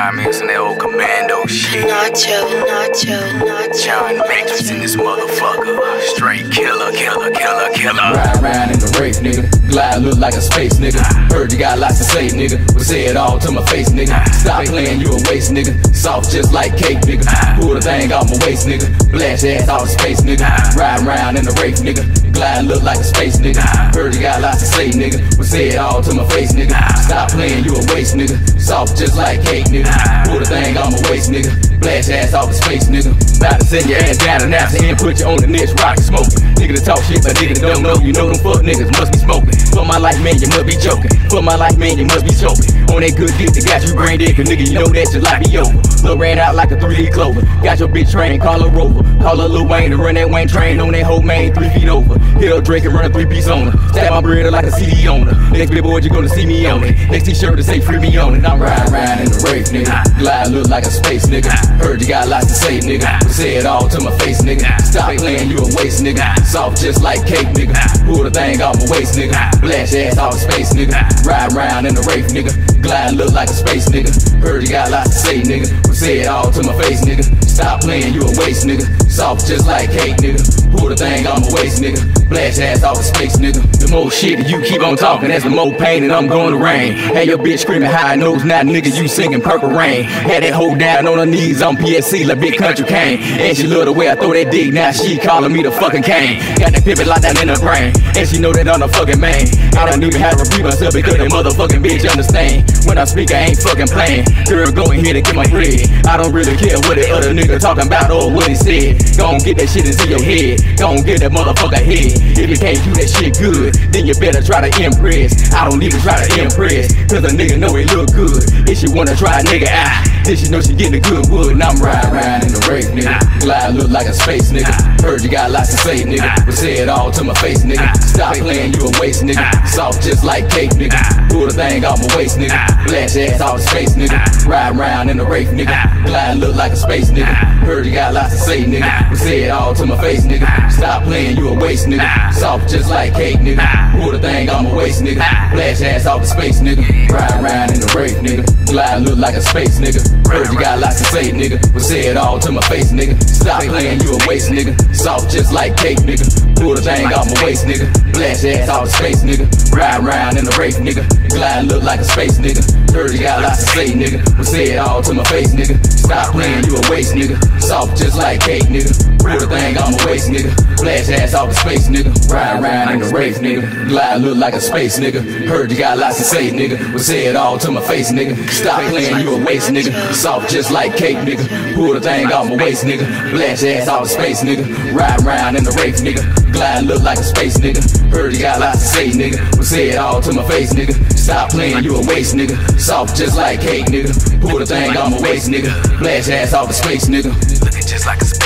Remind me of some that old commando shit. Nacho, nacho, nacho. John Matrix in this motherfucker. Straight killer, killer, killer, killer. Ride around in the Wraith, nigga. Glide look like a space, nigga. Heard you got lots to say, nigga. But say it all to my face, nigga. Stop playing, you a waste, nigga. Soft just like cake, nigga. Pull the thing off my waist, nigga. Blast ass out of space, nigga. Ride around in the Wraith, nigga. Glide look like a space, nigga. Heard you got lots to say, nigga. But say it all to my face, nigga. Stop playing, you a waste, nigga. Soft just like cake, nigga. Pull the thing off my waist, nigga. Blast ass out of space, nigga. About to send your ass down and after and put you on the next rock and smoke. Nigga to talk shit, but nigga that don't know, you know them fuck niggas must be smoking. For my life, man, you must be joking. For my life, man, you must be choking. On that good dick that got you brain dead, cause nigga, you know that your life be over. Look ran out like a 3D clover. Got your bitch train, call her Rover. Call her Lil Wayne to run that Wayne train on that whole main, three feet over. Hit up Drake and run a three piece on her. Stab my bread like a CD owner. Next boy you gonna see me on it. Next t-shirt to say free me on it. I'm riding Wraith, nigga. Glide look like a space, nigga. Heard you got lots to say, nigga. Say it all to my face, nigga. Stop playing, you a waste, nigga. Soft just like cake, nigga. Pull the thing off my waist, nigga. Blast ass out of space, nigga. Ride around in the Wraith, nigga. Glide look like a space, nigga. Heard you got lots to say, nigga. Say it all to my face, nigga. Stop playing, you a waste, nigga. Soft just like cake, nigga. Pull the thing off my waist, nigga. Blast ass out the space, nigga. The more shit that you keep on talking, that's the more pain and I'm going to rain. Had your bitch screaming high nose, now nigga you singing purple rain. Had that hoe down on her knees on PSC like big country cane. And she love the way I throw that dick, now she calling me the fucking king. Got that pivot like that in her brain. And she know that I'm the fucking man. I don't even have to repeat myself because that motherfucking bitch understand. When I speak, I ain't fucking playing. Girl, go ahead and get my bread. I don't really care what the other nigga talking about or what he said. Gon' get that shit into your head. Gon' get that motherfucker head. If you can't do that shit good, then you better try to impress. I don't even try to impress, cause a nigga know it look good. If she wanna try nigga out, then she know she getting the good wood. And I'm riding around in the Wraith, nigga. Glide look like a space, nigga. Heard you got lots to say, nigga. But say it all to my face, nigga. Stop playing, you a waste, nigga. Soft just like cake, nigga. Pull the thing off my waist, nigga. Your ass out of space, nigga. Ride around in the Wraith, nigga. Glide look like a space, nigga. Heard you got lots to say, nigga. Say it all to my face, nigga. Stop playing, you a waste, nigga. Soft just like cake, nigga. Pull the thing off my waist, nigga. Your ass out of space, nigga. Ride around in the Wraith, nigga. Glide look like a space, nigga. Heard you got lots to say, nigga. Say it all to my face, nigga. Stop playing, you a waste, nigga. Soft just like cake, nigga. Pull the thing off my waist, nigga. Your ass out of space, nigga. Ride around in the Wraith, nigga. Glide look like a space, nigga. You got lots to say, nigga. But say it all to my face, nigga. Stop playing, you a waste, nigga. Soft just like cake, nigga. Pull the thing off my waist, nigga. Blast ass out the space, nigga. Ride around in the Wraith, nigga. Glide look like a space, nigga. Heard you got lots to say, nigga. But say it all to my face, nigga. Stop playing, you a waste, nigga. Soft just like cake, nigga. Pull the thing off my waist, nigga. Blast ass out the space, nigga. Ride around in the Wraith, nigga. Glide look like a space, nigga. Heard you got lots to say, nigga. But say it all to my face, nigga. Stop playing, you a waste, nigga. Soft just like cake, nigga. Pull the thing off my waist, nigga. Blast ass out the space, nigga. Looking just like a